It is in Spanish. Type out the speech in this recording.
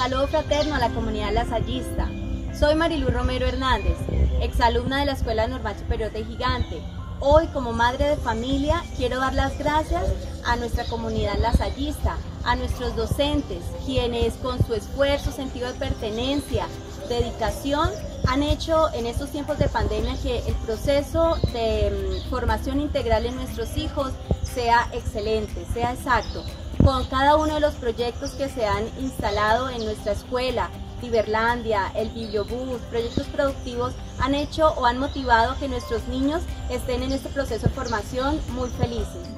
Saludo fraterno a la comunidad lasallista. Soy Marilu Romero Hernández, exalumna de la Escuela Normal Superior de Gigante. Hoy, como madre de familia, quiero dar las gracias a nuestra comunidad lasallista, a nuestros docentes, quienes con su esfuerzo, sentido de pertenencia, dedicación, han hecho en estos tiempos de pandemia que el proceso de mm, formación integral en nuestros hijos sea excelente, sea exacto, con cada uno de los proyectos que se han instalado en nuestra escuela, Tiberlandia, el Bibliobús, proyectos productivos han hecho o han motivado que nuestros niños estén en este proceso de formación muy felices.